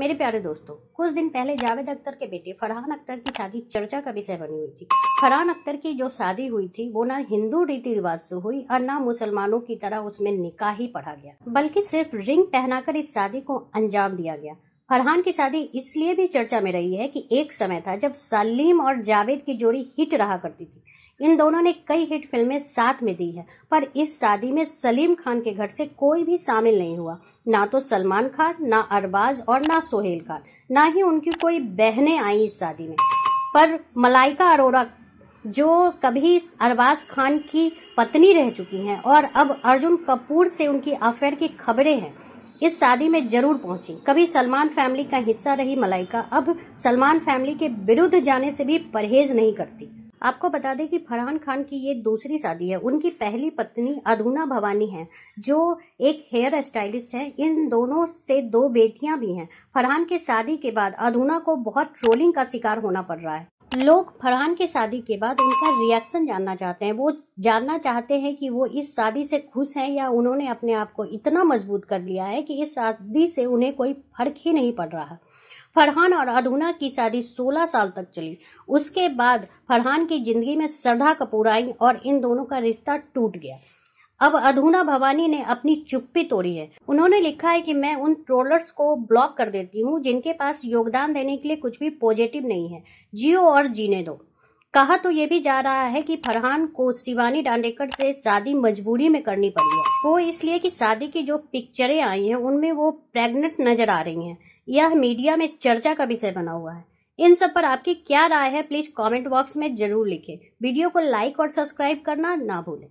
मेरे प्यारे दोस्तों, कुछ दिन पहले जावेद अख्तर के बेटे फरहान अख्तर की शादी चर्चा का विषय बनी हुई थी। फरहान अख्तर की जो शादी हुई थी, वो ना हिंदू रीति रिवाज से हुई और ना मुसलमानों की तरह उसमें निकाह ही पढ़ा गया, बल्कि सिर्फ़ रिंग पहनाकर इस शादी को अंजाम दिया गया। फरहान की शादी इसलिए भी चर्चा में रही है कि एक समय था जब सलीम और जावेद की जोड़ी हिट रहा करती थी। इन दोनों ने कई हिट फ़िल्में साथ में दी है, पर इस शादी में सलीम खान के घर से कोई भी शामिल नहीं हुआ। ना तो सलमान खान, ना अरबाज और ना सोहेल खान, ना ही उनकी कोई बहनें आई इस शादी में। पर मलाइका अरोरा, जो कभी अरबाज खान की पत्नी रह चुकी हैं और अब अर्जुन कपूर से उनकी अफेयर की खबरें हैं, इस शादी में ज़रूर पहुँची। कभी सलमान फैमिली का हिस्सा रही मलाइका, अब सलमान फैमिली के विरुद्ध जाने से भी परहेज नहीं करती। आपको बता दें कि फरहान खान की ये दूसरी शादी है। उनकी पहली पत्नी अधुना भवानी है, जो एक हेयर स्टाइलिस्ट है। इन दोनों से दो बेटियाँ भी हैं। फरहान के शादी के बाद अधुना को बहुत ट्रोलिंग का शिकार होना पड़ रहा है। लोग फरहान के शादी के बाद उनका रिएक्शन जानना चाहते हैं। वो जानना चाहते हैं कि वो इस शादी से खुश हैं या उन्होंने अपने आप को इतना मज़बूत कर लिया है कि इस शादी से उन्हें कोई फ़र्क ही नहीं पड़ रहा। फरहान और अधूना की शादी 16 साल तक चली। उसके बाद फरहान की ज़िंदगी में श्रद्धा कपूर आई और इन दोनों का रिश्ता टूट गया। अब अधूना भवानी ने अपनी चुप्पी तोड़ी है। उन्होंने लिखा है कि मैं उन ट्रोलर्स को ब्लॉक कर देती हूँ जिनके पास योगदान देने के लिए कुछ भी पॉजिटिव नहीं है। जियो और जीने दो। कहा तो ये भी जा रहा है कि फरहान को शिवानी डांडेकर से शादी मजबूरी में करनी पड़ी है। वो इसलिए कि शादी की जो पिक्चरें आई हैं, उनमें वो प्रेग्नेंट नज़र आ रही हैं। यह मीडिया में चर्चा का विषय बना हुआ है। इन सब पर आपकी क्या राय है प्लीज़ कमेंट बॉक्स में ज़रूर लिखें। वीडियो को लाइक और सब्सक्राइब करना ना भूलें।